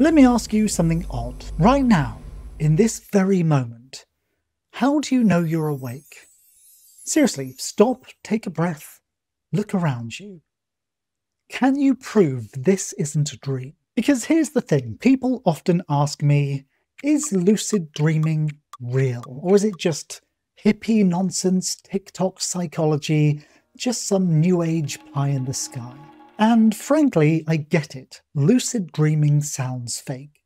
Let me ask you something odd. Right now, in this very moment, how do you know you're awake? Seriously, stop, take a breath, look around you. Can you prove this isn't a dream? Because here's the thing people often ask me, is lucid dreaming real? Or is it just hippie nonsense, TikTok psychology, just some new age pie in the sky? And frankly, I get it. Lucid dreaming sounds fake.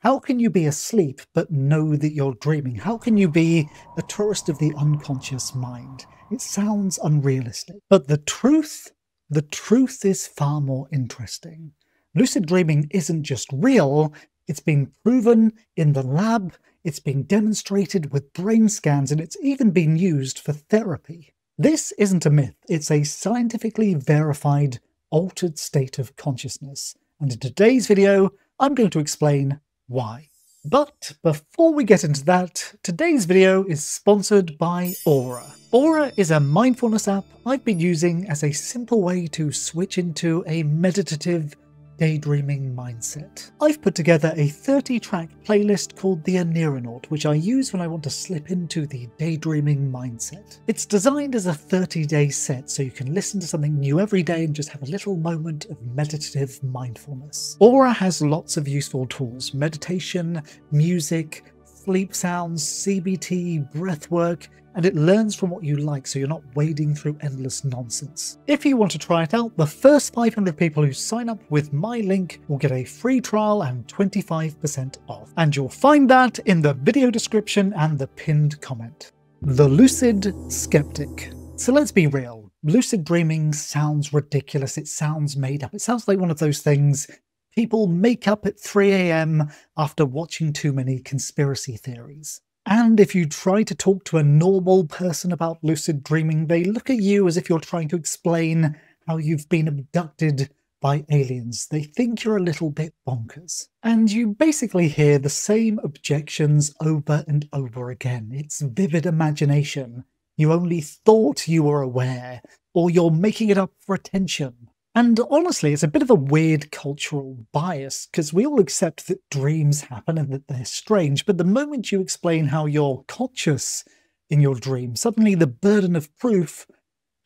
How can you be asleep but know that you're dreaming? How can you be a tourist of the unconscious mind? It sounds unrealistic. But the truth, the truth is far more interesting. Lucid dreaming isn't just real, it's been proven in the lab, it's been demonstrated with brain scans, and it's even been used for therapy. This isn't a myth, it's a scientifically verified altered state of consciousness. And in today's video, I'm going to explain why. But before we get into that, today's video is sponsored by Aura. Aura is a mindfulness app I've been using as a simple way to switch into a meditative daydreaming mindset. I've put together a 30 track playlist called the Oneironaut, which I use when I want to slip into the daydreaming mindset. It's designed as a 30 day set so you can listen to something new every day and just have a little moment of meditative mindfulness. Aura has lots of useful tools meditation, music, sleep sounds, CBT, breathwork, and it learns from what you like so you're not wading through endless nonsense. If you want to try it out, the first 500 people who sign up with my link will get a free trial and 25% off. And you'll find that in the video description and the pinned comment. The Lucid Skeptic. So let's be real. Lucid dreaming sounds ridiculous, it sounds made up, it sounds like one of those things people make up at 3am after watching too many conspiracy theories. And if you try to talk to a normal person about lucid dreaming, they look at you as if you're trying to explain how you've been abducted by aliens. They think you're a little bit bonkers. And you basically hear the same objections over and over again. It's vivid imagination. You only thought you were aware, or you're making it up for attention. And honestly, it's a bit of a weird cultural bias because we all accept that dreams happen and that they're strange. But the moment you explain how you're conscious in your dream, suddenly the burden of proof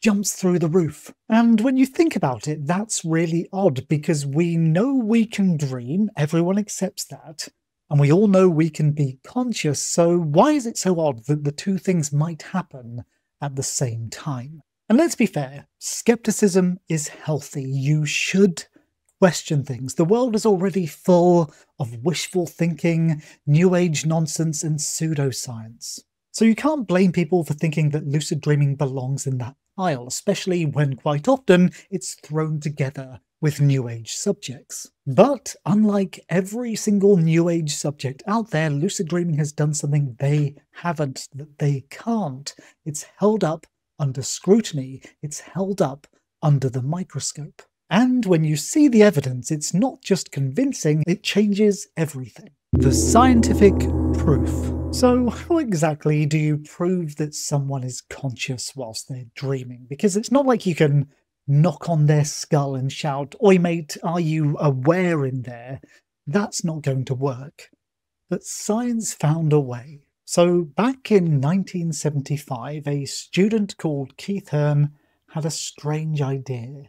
jumps through the roof. And when you think about it, that's really odd because we know we can dream, everyone accepts that, and we all know we can be conscious. So why is it so odd that the two things might happen at the same time? And let's be fair, skepticism is healthy. You should question things. The world is already full of wishful thinking, new age nonsense, and pseudoscience. So you can't blame people for thinking that lucid dreaming belongs in that pile, especially when quite often it's thrown together with New Age subjects. But unlike every single New Age subject out there, lucid dreaming has done something they haven't, that they can't. It's held up under scrutiny, it's held up under the microscope. And when you see the evidence, it's not just convincing, it changes everything. The scientific proof. So, how exactly do you prove that someone is conscious whilst they're dreaming? Because it's not like you can knock on their skull and shout, Oi, mate, are you aware in there? That's not going to work. But science found a way. So, back in 1975, a student called Keith Hearne had a strange idea.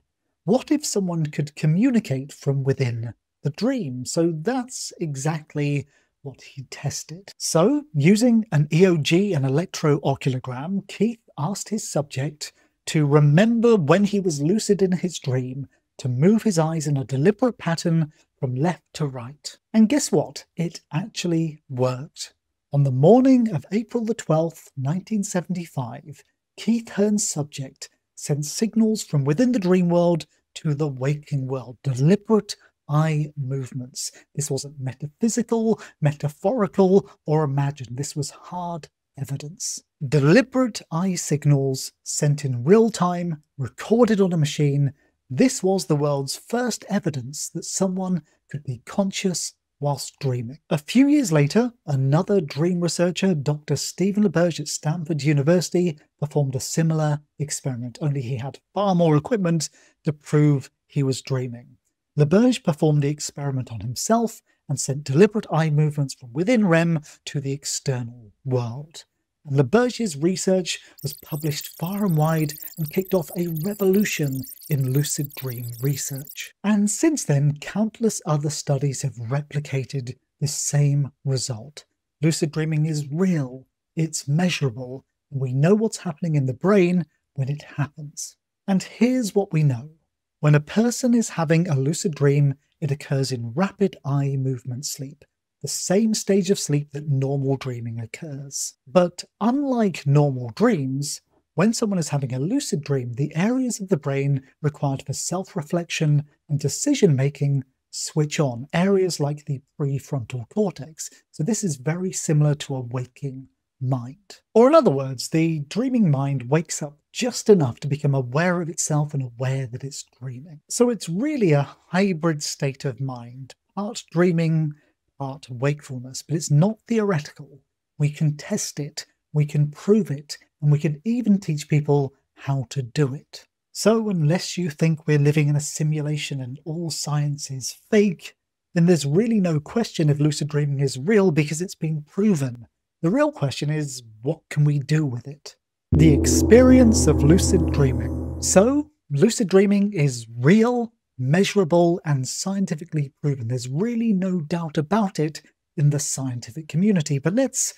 What if someone could communicate from within the dream? So, that's exactly what he tested. So, using an EOG and electrooculogram, Keith asked his subject to remember when he was lucid in his dream, to move his eyes in a deliberate pattern from left to right. And guess what? It actually worked. On the morning of April the 12th, 1975, Keith Hearne's subject sent signals from within the dream world to the waking world, deliberate eye movements. This wasn't metaphysical, metaphorical, or imagined. This was hard evidence. Deliberate eye signals sent in real time, recorded on a machine. This was the world's first evidence that someone could be conscious whilst dreaming. A few years later, another dream researcher, Dr. Stephen LaBerge at Stanford University, performed a similar experiment, only he had far more equipment to prove he was dreaming. LaBerge performed the experiment on himself and sent deliberate eye movements from within REM to the external world. And LaBerge's research was published far and wide and kicked off a revolution in lucid dream research. And since then, countless other studies have replicated the same result. Lucid dreaming is real, it's measurable, and we know what's happening in the brain when it happens. And here's what we know. When a person is having a lucid dream, it occurs in rapid eye movement sleep, the same stage of sleep that normal dreaming occurs. But unlike normal dreams, when someone is having a lucid dream, the areas of the brain required for self reflection and decision making switch on, areas like the prefrontal cortex. So, this is very similar to a waking mind. Or, in other words, the dreaming mind wakes up just enough to become aware of itself and aware that it's dreaming. So, it's really a hybrid state of mind, part dreaming, part wakefulness, but it's not theoretical. We can test it, we can prove it, and we can even teach people how to do it. So, unless you think we're living in a simulation and all science is fake, then there's really no question if lucid dreaming is real because it's been proven. The real question is, what can we do with it? The experience of lucid dreaming. So, lucid dreaming is real, measurable, and scientifically proven. There's really no doubt about it in the scientific community. But let's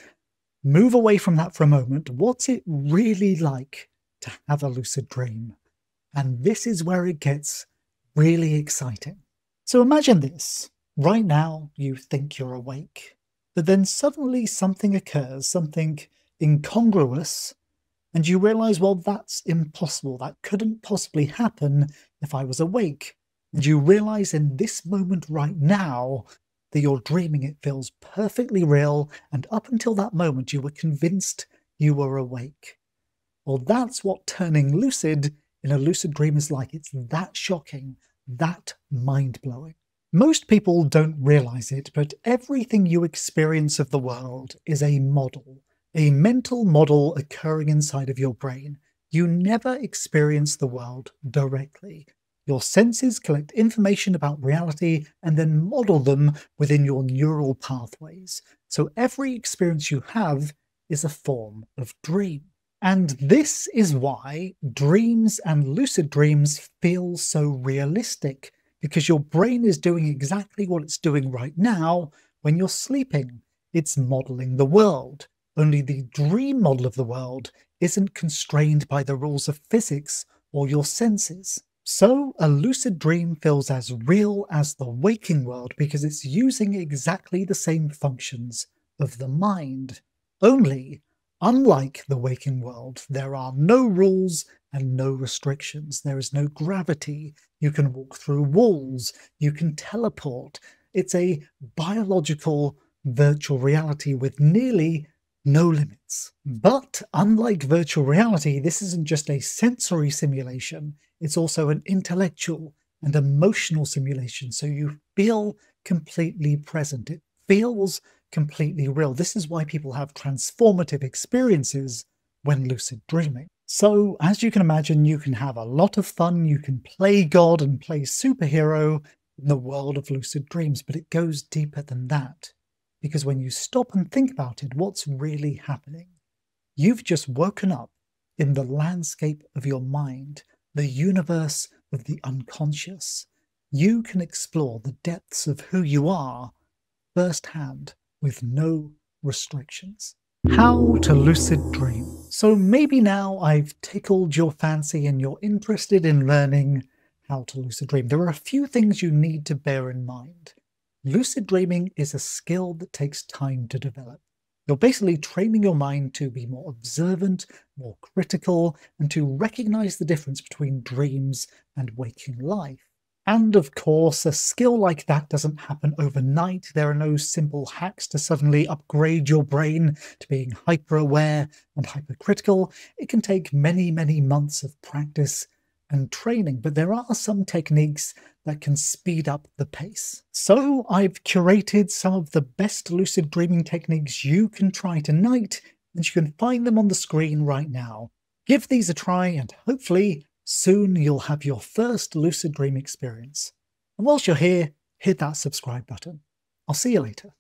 move away from that for a moment. What's it really like to have a lucid dream? And this is where it gets really exciting. So imagine this. Right now, you think you're awake. But then suddenly something occurs, something incongruous, and you realize, well, that's impossible. That couldn't possibly happen if I was awake. And you realize in this moment right now that you're dreaming it feels perfectly real, and up until that moment, you were convinced you were awake. Well, that's what turning lucid in a lucid dream is like. It's that shocking, that mind blowing. Most people don't realize it, but everything you experience of the world is a model, a mental model occurring inside of your brain. You never experience the world directly. Your senses collect information about reality and then model them within your neural pathways. So every experience you have is a form of dream. And this is why dreams and lucid dreams feel so realistic because your brain is doing exactly what it's doing right now when you're sleeping. It's modeling the world. Only the dream model of the world isn't constrained by the rules of physics or your senses. So, a lucid dream feels as real as the waking world because it's using exactly the same functions of the mind. Only, unlike the waking world, there are no rules and no restrictions. There is no gravity. You can walk through walls. You can teleport. It's a biological virtual reality with nearly no limits. But unlike virtual reality, this isn't just a sensory simulation, it's also an intellectual and emotional simulation. So you feel completely present. It feels completely real. This is why people have transformative experiences when lucid dreaming. So, as you can imagine, you can have a lot of fun, you can play God and play superhero in the world of lucid dreams, but it goes deeper than that. Because when you stop and think about it, what's really happening? You've just woken up in the landscape of your mind, the universe of the unconscious. You can explore the depths of who you are firsthand with no restrictions. How to lucid dream. So maybe now I've tickled your fancy and you're interested in learning how to lucid dream. There are a few things you need to bear in mind. Lucid dreaming is a skill that takes time to develop. You're basically training your mind to be more observant, more critical, and to recognize the difference between dreams and waking life. And of course, a skill like that doesn't happen overnight. There are no simple hacks to suddenly upgrade your brain to being hyper aware and hypercritical. It can take many, many months of practice and training, but there are some techniques that can speed up the pace. So I've curated some of the best lucid dreaming techniques you can try tonight, and you can find them on the screen right now. Give these a try, and hopefully Soon you'll have your first lucid dream experience. And whilst you're here, hit that subscribe button. I'll see you later.